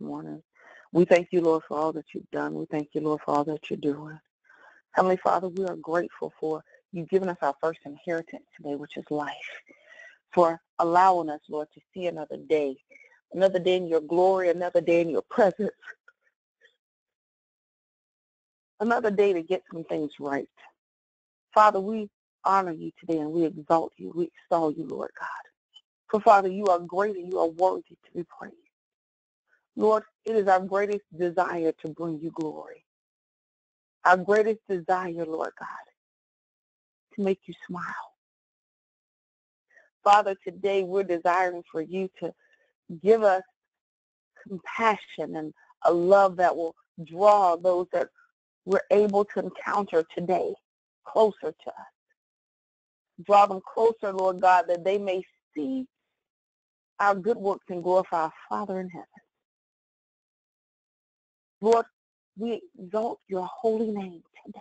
morning. We thank you, Lord, for all that you've done. We thank you, Lord, for all that you're doing. Heavenly Father, we are grateful for you giving us our first inheritance today, which is life, for allowing us, Lord, to see another day, another day in your glory, another day in your presence, another day to get some things right. Father, we honor you today and we exalt you. We extol you, Lord God. For Father, you are great and you are worthy to be praised. Lord, it is our greatest desire to bring you glory. Our greatest desire, Lord God, to make you smile. Father, today we're desiring for you to give us compassion and a love that will draw those that we're able to encounter today closer to us. Draw them closer, Lord God, that they may see our good works and glorify our Father in heaven. Lord, we exalt your holy name today.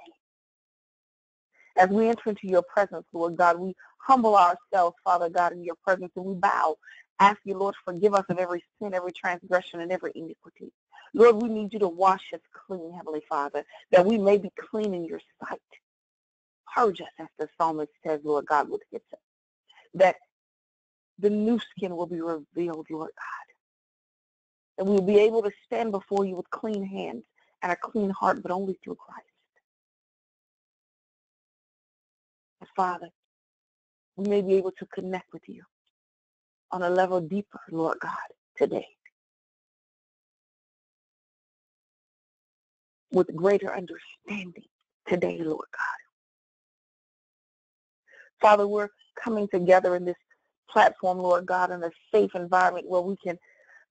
As we enter into your presence, Lord God, we humble ourselves, Father God, in your presence, and we bow. Ask you, Lord, forgive us of every sin, every transgression, and every iniquity. Lord, we need you to wash us clean, Heavenly Father, that we may be clean in your sight. Purge us, as the psalmist says, Lord God, with hyssop. That the new skin will be revealed, Lord God. And we will be able to stand before you with clean hands and a clean heart, but only through Christ. And Father, we may be able to connect with you on a level deeper, Lord God, today. With greater understanding today, Lord God. Father, we're coming together in this platform, Lord God, in a safe environment where we can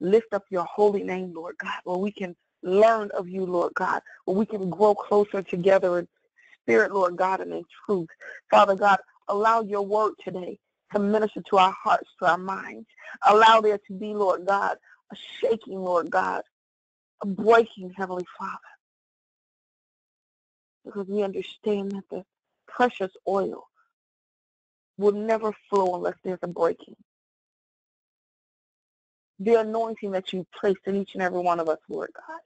lift up your holy name, Lord God, where we can learn of you, Lord God, where we can grow closer together in spirit, Lord God, and in truth. Father God, allow your word today to minister to our hearts, to our minds. Allow there to be, Lord God, a shaking, Lord God, a breaking, Heavenly Father. Because we understand that the precious oil will never flow unless there's a breaking. The anointing that you've placed in each and every one of us, Lord God.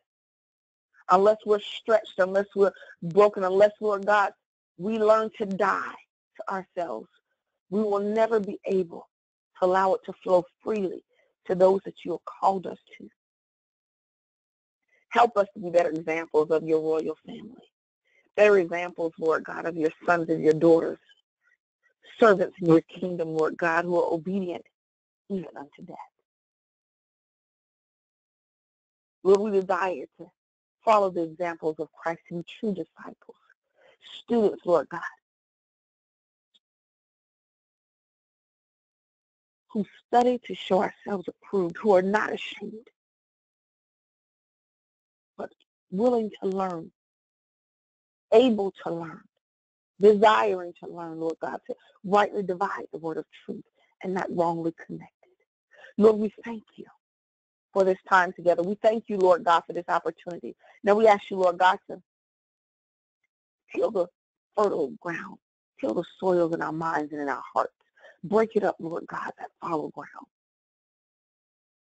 Unless we're stretched, unless we're broken, unless, Lord God, we learn to die to ourselves, we will never be able to allow it to flow freely to those that you have called us to. Help us to be better examples of your royal family. Better examples, Lord God, of your sons and your daughters servants in your kingdom, Lord God, who are obedient even unto death. Lord, we desire to follow the examples of Christ and true disciples, students, Lord God, who study to show ourselves approved, who are not ashamed, but willing to learn, able to learn, desiring to learn, Lord God, to rightly divide the word of truth and not wrongly connect it. Lord, we thank you for this time together. We thank you, Lord God, for this opportunity. Now we ask you, Lord God, to till the fertile ground, till the soils in our minds and in our hearts. Break it up, Lord God, that fallow ground.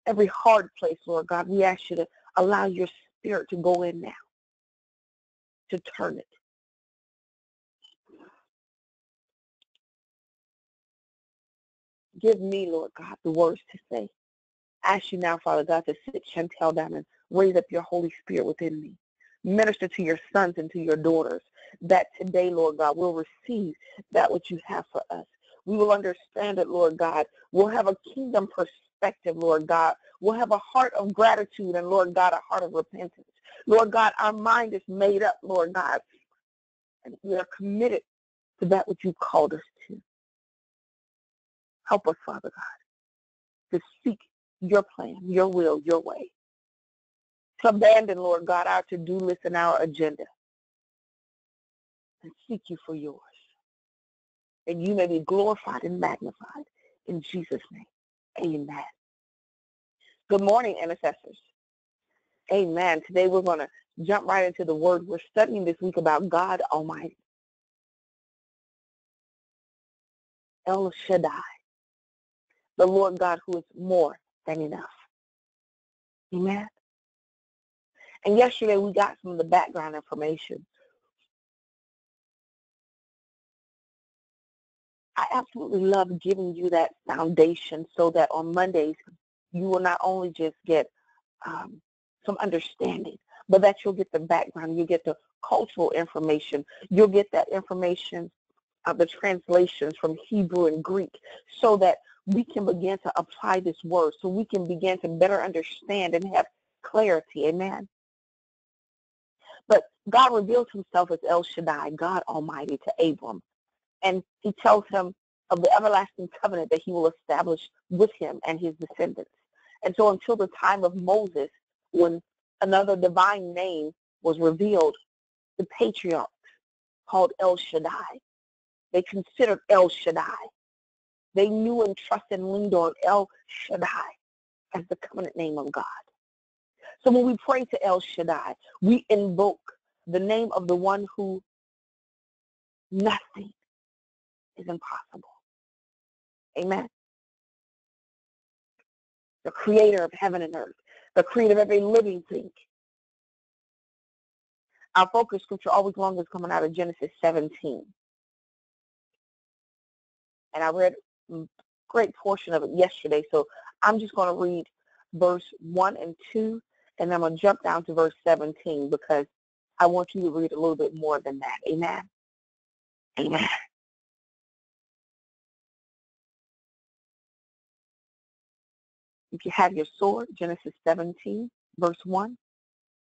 Every hard place, Lord God, we ask you to allow your spirit to go in now, to turn it, Give me, Lord God, the words to say. Ask you now, Father God, to sit Shantell down and raise up your Holy Spirit within me. Minister to your sons and to your daughters that today, Lord God, we will receive that which you have for us. We will understand it, Lord God. We'll have a kingdom perspective, Lord God. We'll have a heart of gratitude and, Lord God, a heart of repentance. Lord God, our mind is made up, Lord God, and we are committed to that which you've called us to. Help us, Father God, to seek your plan, your will, your way. To abandon, Lord God, our to-do list and our agenda and seek you for yours. And you may be glorified and magnified in Jesus' name. Amen. Good morning, intercessors. Amen. Today we're going to jump right into the word. We're studying this week about God Almighty. El Shaddai, the Lord God who is more than enough. Amen. And yesterday we got some of the background information. I absolutely love giving you that foundation so that on Mondays you will not only just get um, some understanding, but that you'll get the background, you'll get the cultural information, you'll get that information of the translations from Hebrew and Greek so that we can begin to apply this word, so we can begin to better understand and have clarity. Amen. But God reveals himself as El Shaddai, God Almighty, to Abram. And he tells him of the everlasting covenant that he will establish with him and his descendants. And so until the time of Moses, when another divine name was revealed, the patriarchs called El Shaddai. They considered El Shaddai. They knew and trusted and leaned on El Shaddai as the covenant name of God. So when we pray to El Shaddai, we invoke the name of the one who nothing is impossible. Amen. The creator of heaven and earth, the creator of every living thing. Our focus scripture always long is coming out of Genesis 17. And I read great portion of it yesterday, so I'm just going to read verse 1 and 2, and I'm going to jump down to verse 17 because I want you to read a little bit more than that. Amen? Amen. If you have your sword, Genesis 17, verse 1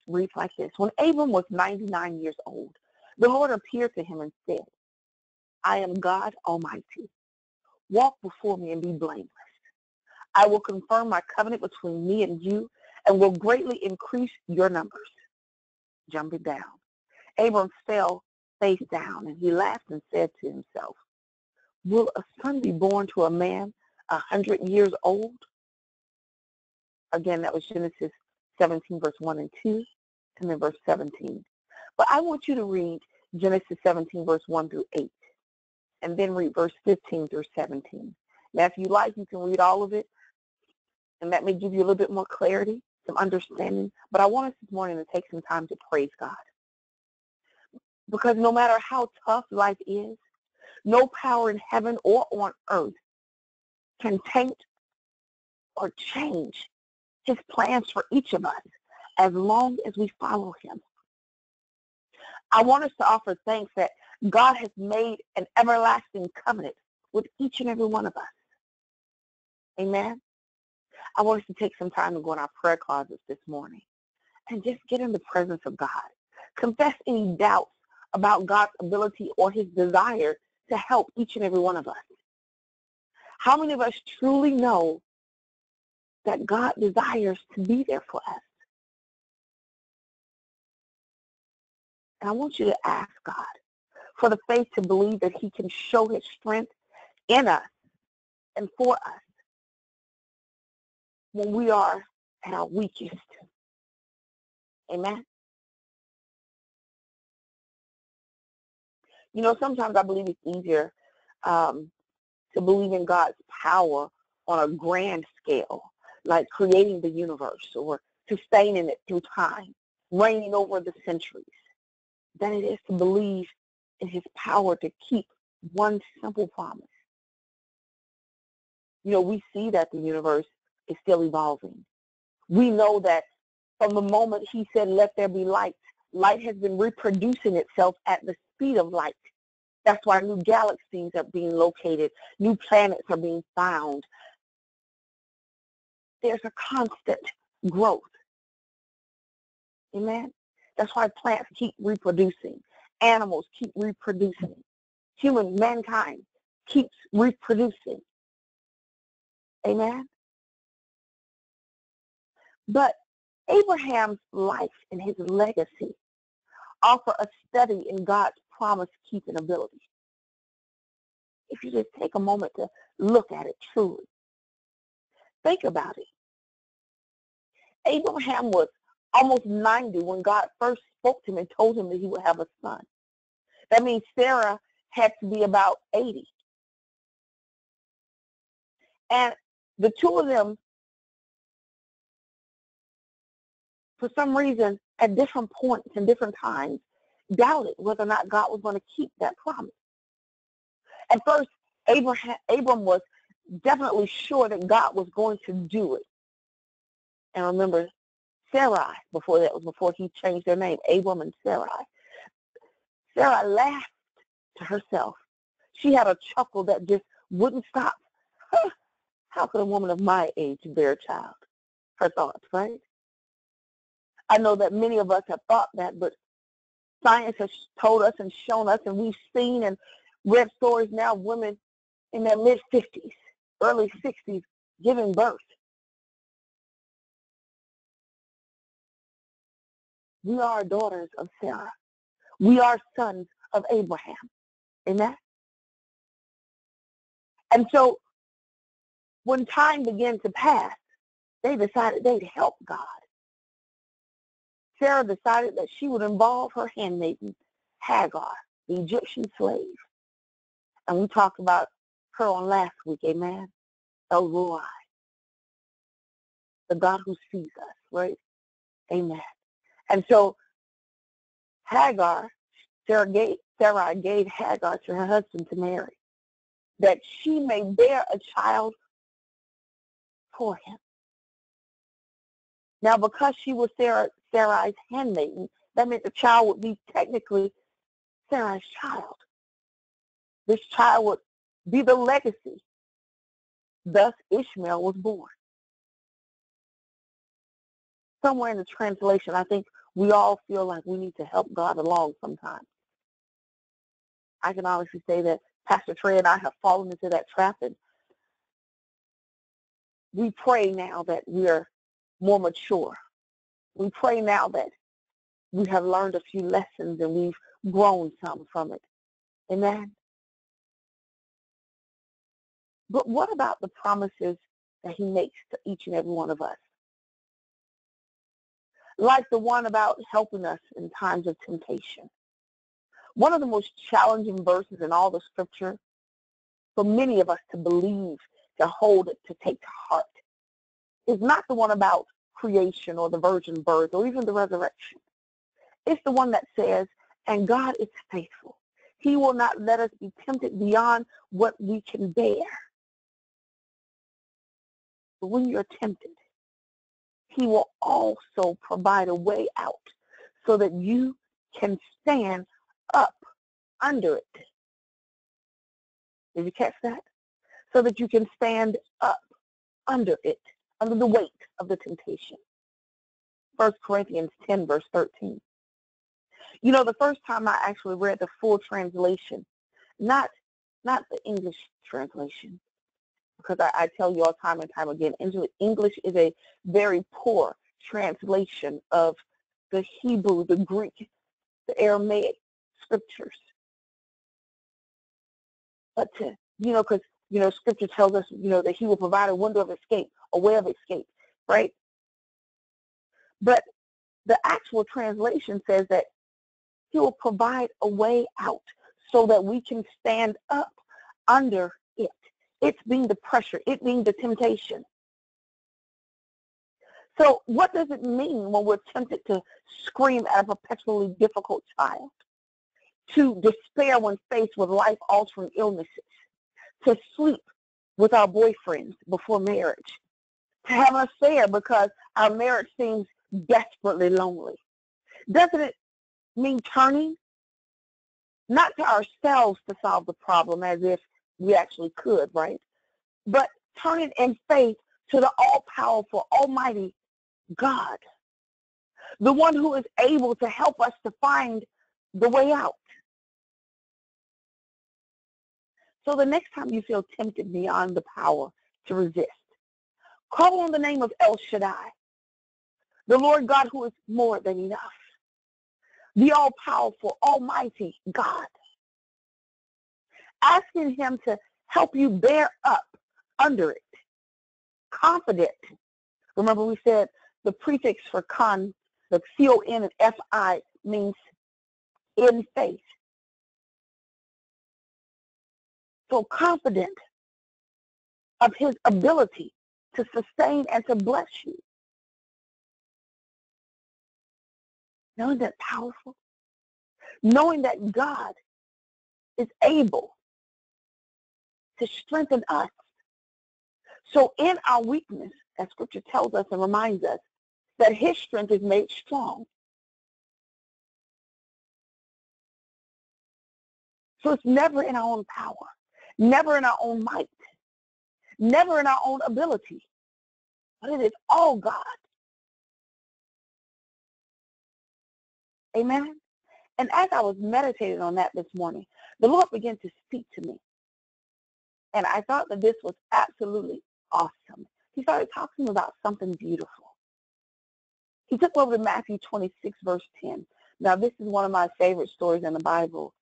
reads like this. When Abram was 99 years old, the Lord appeared to him and said, I am God Almighty. Walk before me and be blameless. I will confirm my covenant between me and you and will greatly increase your numbers. Jumping down. Abram fell face down and he laughed and said to himself, Will a son be born to a man a hundred years old? Again, that was Genesis 17, verse 1 and 2, and then verse 17. But I want you to read Genesis 17, verse 1 through 8, and then read verse 15 through 17. Now, if you like, you can read all of it, and that may give you a little bit more clarity, some understanding. But I want us this morning to take some time to praise God. Because no matter how tough life is, no power in heaven or on earth can taint or change his plans for each of us as long as we follow him. I want us to offer thanks that God has made an everlasting covenant with each and every one of us. Amen. I want us to take some time to go in our prayer closets this morning and just get in the presence of God. Confess any doubts about God's ability or his desire to help each and every one of us. How many of us truly know that God desires to be there for us. And I want you to ask God for the faith to believe that he can show his strength in us and for us when we are at our weakest. Amen. You know, sometimes I believe it's easier um, to believe in God's power on a grand scale like creating the universe or sustaining it through time, reigning over the centuries, than it is to believe in his power to keep one simple promise. You know, we see that the universe is still evolving. We know that from the moment he said, let there be light, light has been reproducing itself at the speed of light. That's why new galaxies are being located, new planets are being found, there's a constant growth. Amen? That's why plants keep reproducing. Animals keep reproducing. Human, mankind keeps reproducing. Amen? But Abraham's life and his legacy offer a study in God's promise-keeping ability. If you just take a moment to look at it truly. Think about it. Abraham was almost 90 when God first spoke to him and told him that he would have a son. That means Sarah had to be about 80. And the two of them for some reason, at different points and different times, doubted whether or not God was going to keep that promise. At first, Abraham, Abram was definitely sure that God was going to do it. And remember, Sarai, before that was before he changed their name, Abram and Sarai. Sarah laughed to herself. She had a chuckle that just wouldn't stop. How could a woman of my age bear a child? Her thoughts, right? I know that many of us have thought that, but science has told us and shown us, and we've seen and read stories now of women in their mid 50s, early 60s giving birth. We are daughters of Sarah. We are sons of Abraham. Amen? And so when time began to pass, they decided they'd help God. Sarah decided that she would involve her handmaiden, Hagar, the Egyptian slave. And we talked about her on last week, amen? El Roi, the God who sees us, right? Amen. And so Hagar, Sarah gave, Sarah gave Hagar to her husband to marry, that she may bear a child for him. Now, because she was Sarah, Sarai's handmaiden, that meant the child would be technically Sarah's child. This child would be the legacy. Thus, Ishmael was born. Somewhere in the translation, I think we all feel like we need to help God along sometimes. I can honestly say that Pastor Tray and I have fallen into that trap, and we pray now that we're more mature. We pray now that we have learned a few lessons and we've grown some from it. Amen. But what about the promises that he makes to each and every one of us? Like the one about helping us in times of temptation. One of the most challenging verses in all the scripture for many of us to believe, to hold it, to take to heart is not the one about creation or the virgin birth or even the resurrection. It's the one that says, and God is faithful. He will not let us be tempted beyond what we can bear. But when you're tempted, he will also provide a way out so that you can stand up under it. Did you catch that? So that you can stand up under it under the weight of the temptation. 1 Corinthians 10, verse 13. You know, the first time I actually read the full translation, not not the English translation, because I, I tell you all time and time again, English is a very poor translation of the Hebrew, the Greek, the Aramaic scriptures. But to, you know, because, you know, scripture tells us, you know, that he will provide a window of escape a way of escape, right? But the actual translation says that he will provide a way out so that we can stand up under. It's being the pressure, it being the temptation. So what does it mean when we're tempted to scream at a perpetually difficult child? To despair when faced with life-altering illnesses? To sleep with our boyfriends before marriage? to have an affair because our marriage seems desperately lonely. Doesn't it mean turning? Not to ourselves to solve the problem as if we actually could, right? But turning in faith to the all-powerful, almighty God, the one who is able to help us to find the way out. So the next time you feel tempted beyond the power to resist, Call on the name of El Shaddai, the Lord God who is more than enough, the all-powerful, almighty God. Asking him to help you bear up under it. Confident. Remember we said the prefix for con, the C-O-N and F-I means in faith. So confident of his ability to sustain and to bless you. Knowing that powerful? Knowing that God is able to strengthen us. So in our weakness, as scripture tells us and reminds us, that his strength is made strong. So it's never in our own power, never in our own might, never in our own ability, but it is all God. Amen. And as I was meditating on that this morning, the Lord began to speak to me. And I thought that this was absolutely awesome. He started talking about something beautiful. He took over to Matthew 26, verse 10. Now, this is one of my favorite stories in the Bible.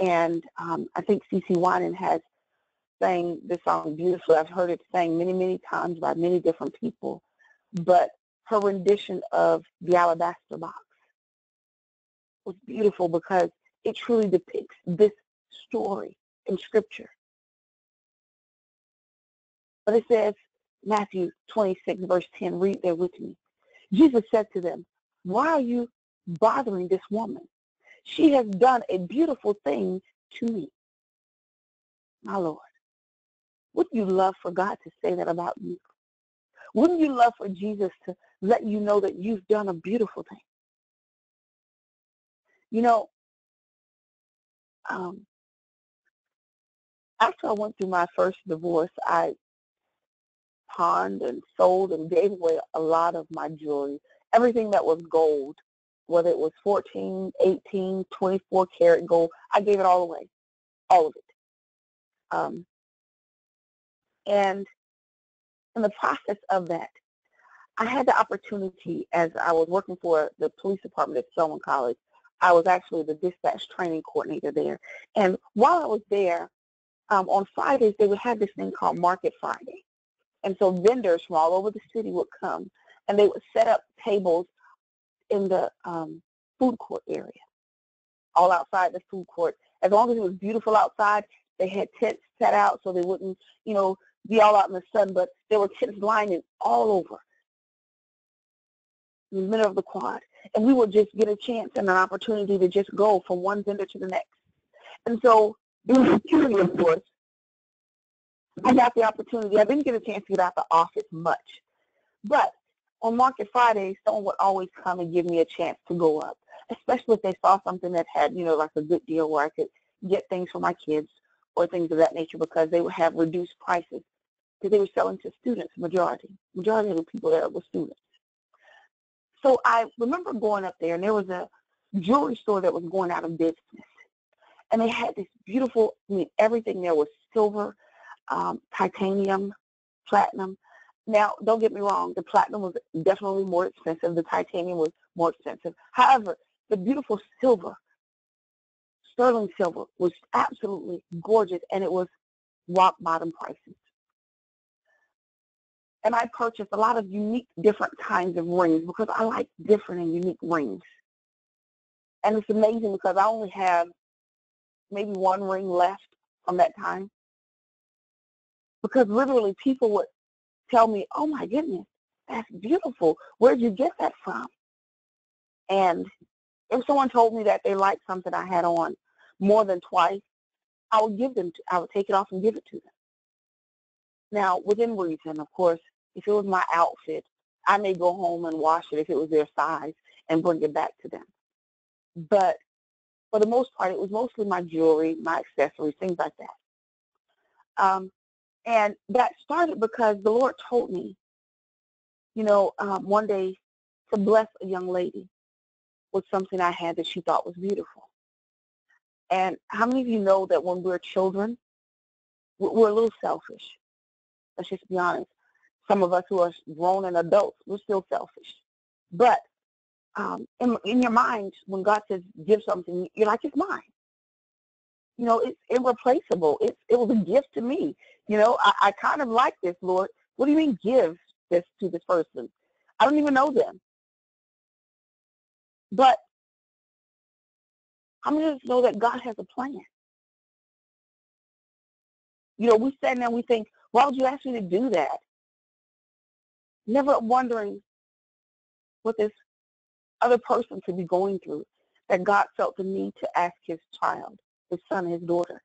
And um, I think CeCe Winans has sang this song beautifully. I've heard it sang many, many times by many different people. But her rendition of the alabaster box was beautiful because it truly depicts this story in Scripture. But it says, Matthew 26, verse 10, read there with me. Jesus said to them, why are you bothering this woman? She has done a beautiful thing to me. My Lord, wouldn't you love for God to say that about you? Wouldn't you love for Jesus to let you know that you've done a beautiful thing? You know, um, after I went through my first divorce, I pawned and sold and gave away a lot of my jewelry, everything that was gold, whether it was 14, 18, 24 karat gold, I gave it all away, all of it. Um, and in the process of that, I had the opportunity as I was working for the police department at Spelman College. I was actually the dispatch training coordinator there. And while I was there, um, on Fridays, they would have this thing called Market Friday. And so vendors from all over the city would come and they would set up tables in the um, food court area, all outside the food court. As long as it was beautiful outside, they had tents set out so they wouldn't, you know, be all out in the sun, but there were tents lining all over the middle of the quad. And we would just get a chance and an opportunity to just go from one vendor to the next. And so during security, of course, I got the opportunity. I didn't get a chance to get out the office much. But on Market Friday, someone would always come and give me a chance to go up, especially if they saw something that had, you know, like a good deal where I could get things for my kids or things of that nature because they would have reduced prices because they were selling to students, majority. Majority of the people there were students. So I remember going up there and there was a jewelry store that was going out of business. And they had this beautiful, I mean, everything there was silver, um, titanium, platinum. Now, don't get me wrong, the platinum was definitely more expensive. The titanium was more expensive. However, the beautiful silver, sterling silver, was absolutely gorgeous, and it was rock bottom prices. And I purchased a lot of unique, different kinds of rings because I like different and unique rings. And it's amazing because I only have maybe one ring left from that time because literally people would tell me, oh my goodness, that's beautiful. Where'd you get that from? And if someone told me that they liked something I had on more than twice, I would give them, I would take it off and give it to them. Now, within reason, of course, if it was my outfit, I may go home and wash it if it was their size and bring it back to them. But for the most part, it was mostly my jewelry, my accessories, things like that. Um, and that started because the Lord told me, you know, um, one day to bless a young lady with something I had that she thought was beautiful. And how many of you know that when we're children, we're a little selfish? Let's just be honest. Some of us who are grown and adults, we're still selfish. But um, in, in your mind, when God says give something, you're like, it's mine you know, it's irreplaceable. It's it was a gift to me. You know, I, I kind of like this, Lord. What do you mean give this to this person? I don't even know them. But many of us know that God has a plan? You know, we stand there and we think, why would you ask me to do that? Never wondering what this other person could be going through that God felt the need to ask his child, his son, his daughter,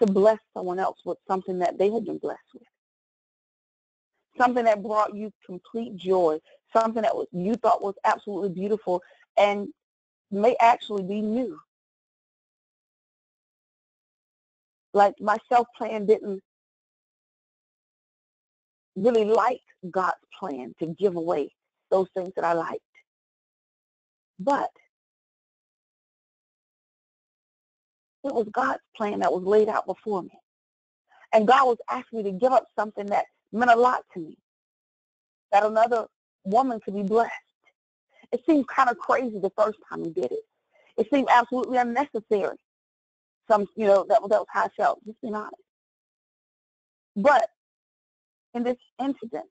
to bless someone else with something that they had been blessed with. Something that brought you complete joy, something that was, you thought was absolutely beautiful and may actually be new. Like my self plan didn't really like God's plan to give away those things that I liked. But it was God's plan that was laid out before me. And God was asking me to give up something that meant a lot to me, that another woman could be blessed. It seemed kind of crazy the first time he did it. It seemed absolutely unnecessary. Some, you know, that, that was how I felt, just being honest. But in this incident,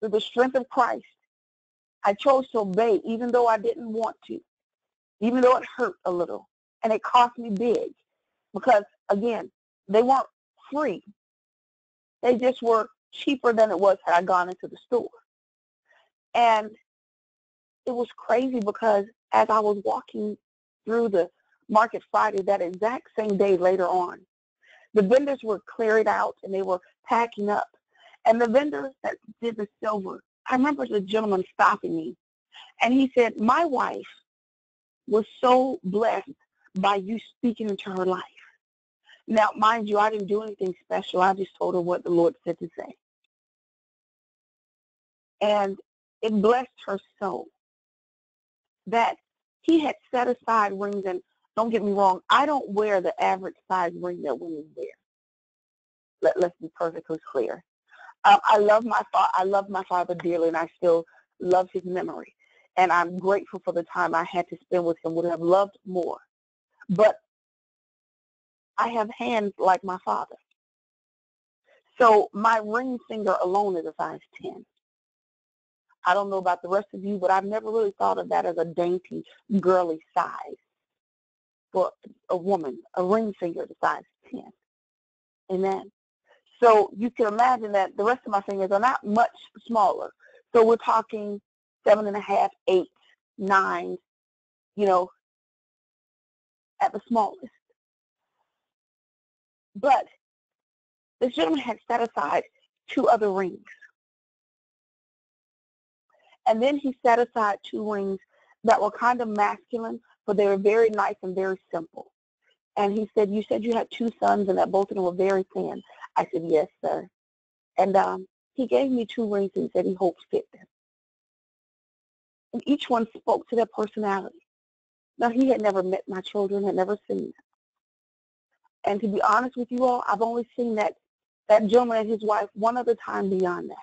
through the strength of Christ, I chose to obey even though I didn't want to, even though it hurt a little. And it cost me big because, again, they weren't free. They just were cheaper than it was had I gone into the store. And it was crazy because as I was walking through the Market Friday that exact same day later on, the vendors were cleared out and they were packing up. And the vendors that did the silver, I remember the gentleman stopping me and he said, my wife was so blessed by you speaking into her life. Now, mind you, I didn't do anything special. I just told her what the Lord said to say. And it blessed her so that he had set aside rings. And don't get me wrong, I don't wear the average size ring that women wear. Let, let's be perfectly clear. Um, I love my fa- I love my father dearly, and I still love his memory. And I'm grateful for the time I had to spend with him. Would have loved more, but I have hands like my father. So my ring finger alone is a size 10. I don't know about the rest of you, but I've never really thought of that as a dainty, girly size for a woman. A ring finger is a size 10. Amen. So you can imagine that the rest of my fingers are not much smaller. So we're talking seven and a half, eight, nine, you know, at the smallest. But this gentleman had set aside two other rings. And then he set aside two rings that were kind of masculine, but they were very nice and very simple. And he said, you said you had two sons and that both of them were very thin. I said, yes, sir. And um, he gave me two rings and said he hopes fit them. And each one spoke to their personality. Now, he had never met my children, had never seen them. And to be honest with you all, I've only seen that, that gentleman and his wife one other time beyond that.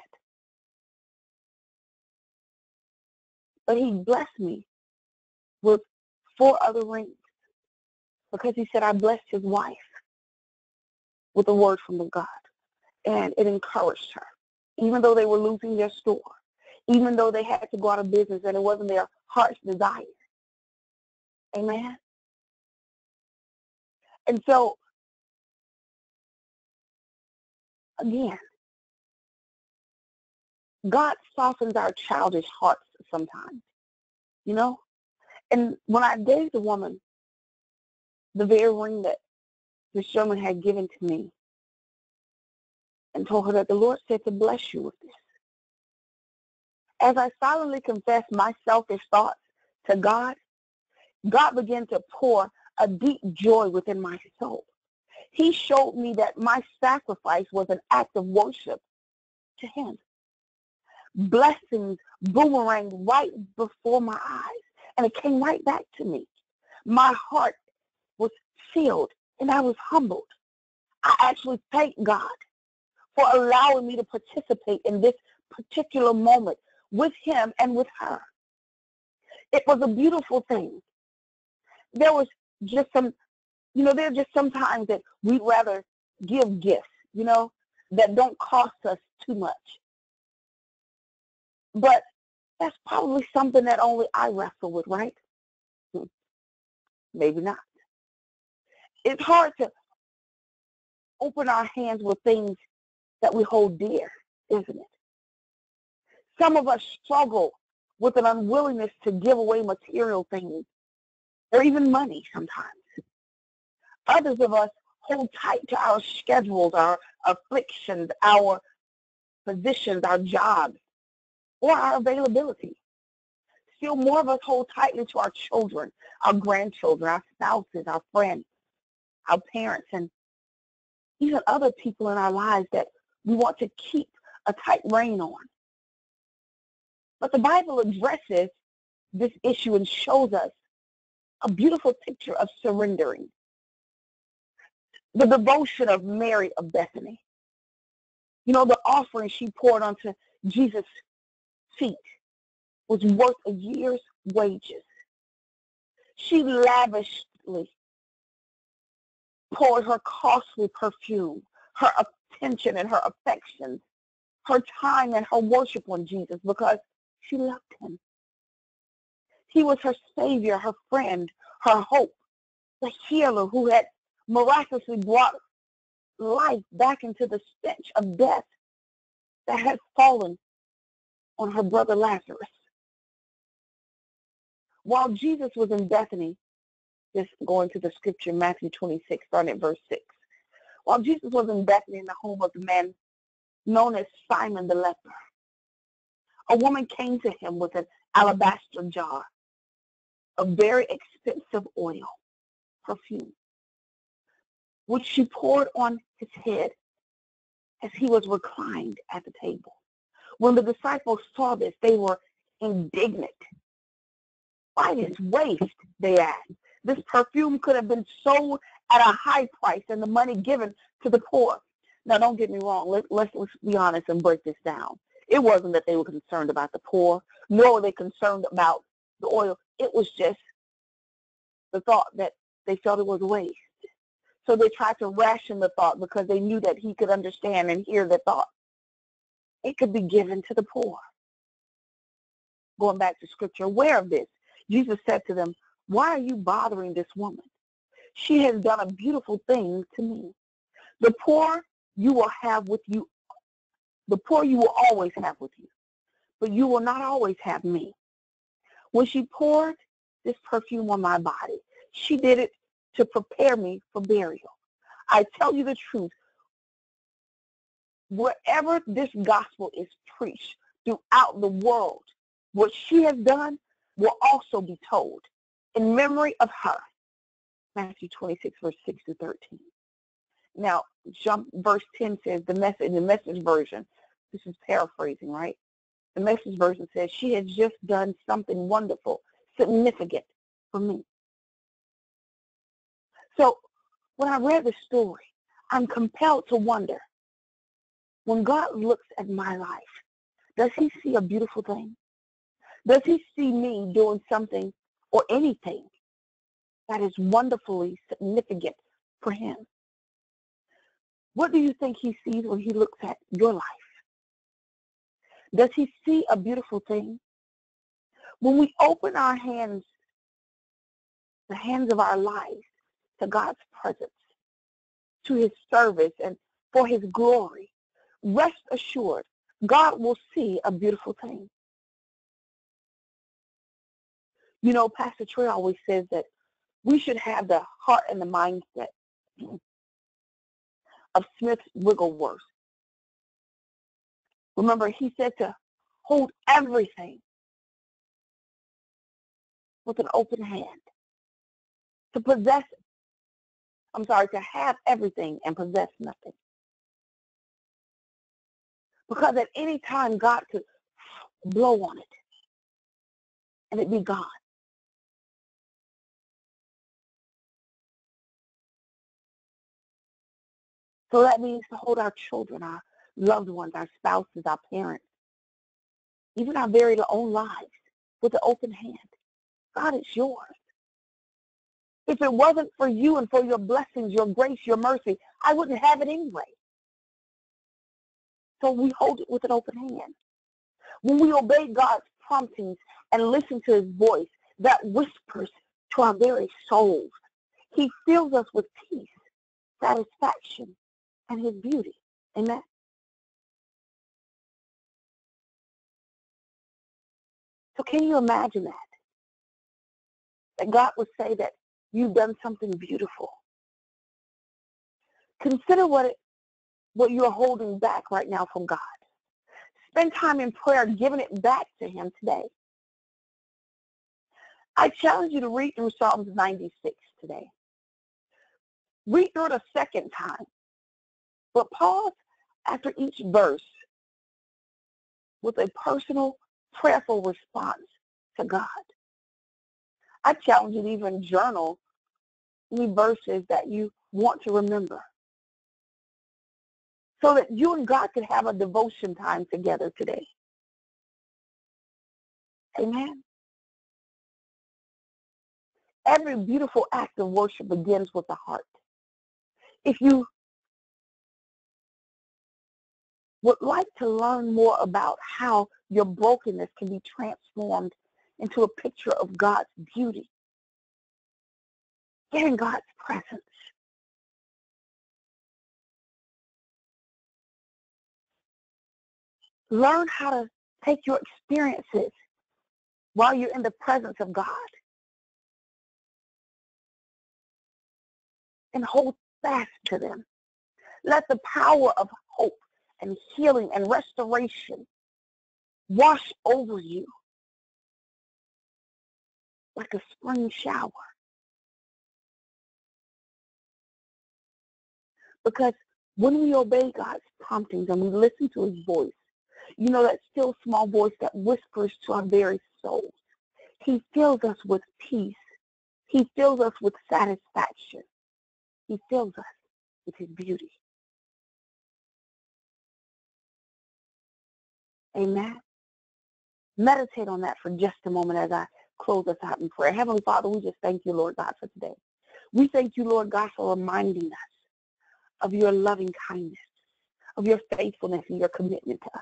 But he blessed me with four other rings because he said I blessed his wife with a word from the God. And it encouraged her, even though they were losing their store, even though they had to go out of business and it wasn't their heart's desire. Amen. And so, again, God softens our childish hearts sometimes, you know? And when I gave the woman the very ring that the Sherman had given to me and told her that the Lord said to bless you with this. As I silently confessed my selfish thoughts to God, God began to pour a deep joy within my soul. He showed me that my sacrifice was an act of worship to him. Blessings boomerang right before my eyes, and it came right back to me. My heart was filled and I was humbled. I actually thank God for allowing me to participate in this particular moment with him and with her. It was a beautiful thing. There was just some, you know, there are just some times that we'd rather give gifts, you know, that don't cost us too much. But that's probably something that only I wrestle with, right? Hmm. Maybe not it's hard to open our hands with things that we hold dear, isn't it? Some of us struggle with an unwillingness to give away material things or even money sometimes. Others of us hold tight to our schedules, our afflictions, our positions, our jobs, or our availability. Still more of us hold tightly to our children, our grandchildren, our spouses, our friends, our parents, and even other people in our lives that we want to keep a tight rein on. But the Bible addresses this issue and shows us a beautiful picture of surrendering. The devotion of Mary of Bethany. You know, the offering she poured onto Jesus' feet was worth a year's wages. She lavishly poured her costly perfume, her attention and her affections, her time and her worship on Jesus because she loved him. He was her savior, her friend, her hope, the healer who had miraculously brought life back into the stench of death that had fallen on her brother Lazarus. While Jesus was in Bethany, just going to the scripture, Matthew 26, starting at verse 6. While Jesus was in Bethany in the home of the man known as Simon the leper, a woman came to him with an alabaster jar of very expensive oil, perfume, which she poured on his head as he was reclined at the table. When the disciples saw this, they were indignant. Why this waste? They asked. This perfume could have been sold at a high price and the money given to the poor. Now, don't get me wrong. Let, let's, let's be honest and break this down. It wasn't that they were concerned about the poor, nor were they concerned about the oil. It was just the thought that they felt it was waste. So they tried to ration the thought because they knew that he could understand and hear the thought. It could be given to the poor. Going back to scripture, aware of this, Jesus said to them, why are you bothering this woman? She has done a beautiful thing to me. The poor you will have with you, the poor you will always have with you, but you will not always have me. When she poured this perfume on my body, she did it to prepare me for burial. I tell you the truth, wherever this gospel is preached throughout the world, what she has done will also be told in memory of her. Matthew 26, verse 6 to 13. Now, jump, verse 10 says, the message, the message version, this is paraphrasing, right? The message version says, she has just done something wonderful, significant for me. So when I read the story, I'm compelled to wonder, when God looks at my life, does he see a beautiful thing? Does he see me doing something or anything that is wonderfully significant for him. What do you think he sees when he looks at your life? Does he see a beautiful thing? When we open our hands, the hands of our lives to God's presence, to his service and for his glory, rest assured, God will see a beautiful thing. You know, Pastor Troy always says that we should have the heart and the mindset of Smith Wigglesworth. Remember, he said to hold everything with an open hand. To possess, I'm sorry, to have everything and possess nothing. Because at any time God could blow on it and it be gone. So that means to hold our children, our loved ones, our spouses, our parents, even our very own lives with an open hand. God, it's yours. If it wasn't for you and for your blessings, your grace, your mercy, I wouldn't have it anyway. So we hold it with an open hand. When we obey God's promptings and listen to his voice that whispers to our very souls, he fills us with peace, satisfaction, and his beauty. Amen. So can you imagine that? That God would say that you've done something beautiful. Consider what it, what you're holding back right now from God. Spend time in prayer giving it back to him today. I challenge you to read through Psalms 96 today. Read through it a second time. But pause after each verse with a personal, prayerful response to God. I challenge you to even journal any verses that you want to remember so that you and God can have a devotion time together today. Amen. Every beautiful act of worship begins with the heart. If you would like to learn more about how your brokenness can be transformed into a picture of God's beauty, get in God's presence. Learn how to take your experiences while you're in the presence of God and hold fast to them. Let the power of and healing and restoration wash over you like a spring shower. Because when we obey God's promptings and we listen to his voice, you know that still small voice that whispers to our very souls. He fills us with peace. He fills us with satisfaction. He fills us with his beauty. Amen. Meditate on that for just a moment as I close us out in prayer. Heavenly Father, we just thank you, Lord God, for today. We thank you, Lord God, for reminding us of your loving kindness, of your faithfulness and your commitment to us.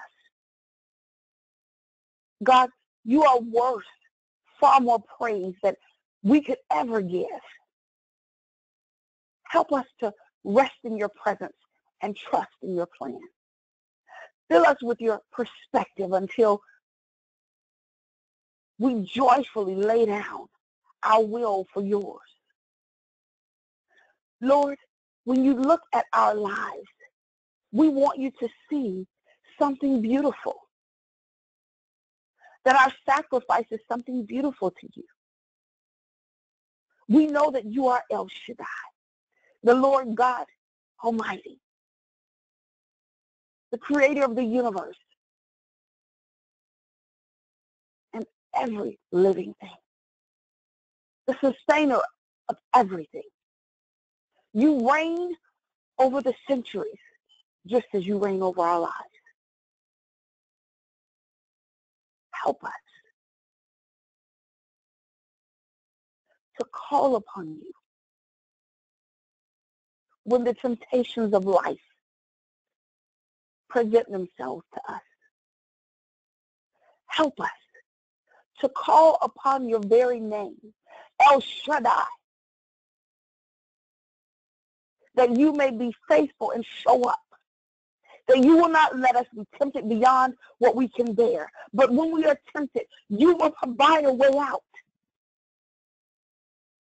God, you are worth far more praise than we could ever give. Help us to rest in your presence and trust in your plan. Fill us with your perspective until we joyfully lay down our will for yours. Lord, when you look at our lives, we want you to see something beautiful. That our sacrifice is something beautiful to you. We know that you are El Shaddai, the Lord God Almighty, the creator of the universe and every living thing, the sustainer of everything. You reign over the centuries just as you reign over our lives. Help us to call upon you when the temptations of life present themselves to us. Help us to call upon your very name, El Shaddai, that you may be faithful and show up. That you will not let us be tempted beyond what we can bear. But when we are tempted, you will provide a way out.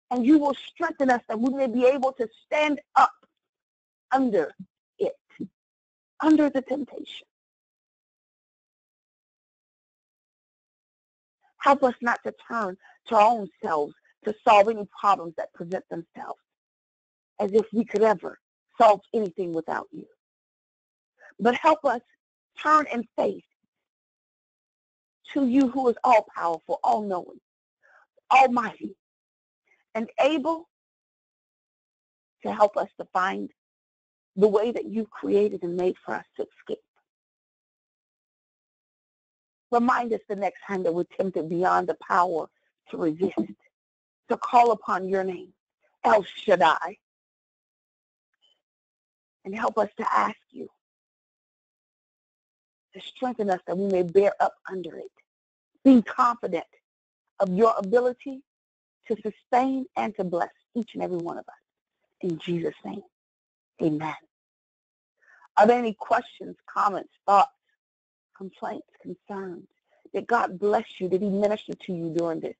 And you will strengthen us that we may be able to stand up under under the temptation. Help us not to turn to our own selves to solve any problems that present themselves as if we could ever solve anything without you. But help us turn in faith to you who is all powerful, all knowing, almighty, and able to help us to find the way that you created and made for us to escape. Remind us the next time that we're tempted beyond the power to resist, to call upon your name, El Shaddai, and help us to ask you to strengthen us that we may bear up under it, being confident of your ability to sustain and to bless each and every one of us. In Jesus' name, amen. Are there any questions, comments, thoughts, complaints, concerns Did God bless you? Did he minister to you during this?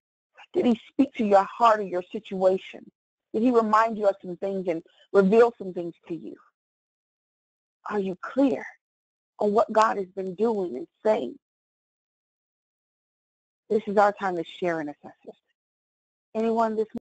Did he speak to your heart or your situation? Did he remind you of some things and reveal some things to you? Are you clear on what God has been doing and saying? This is our time to share intercessors. Anyone this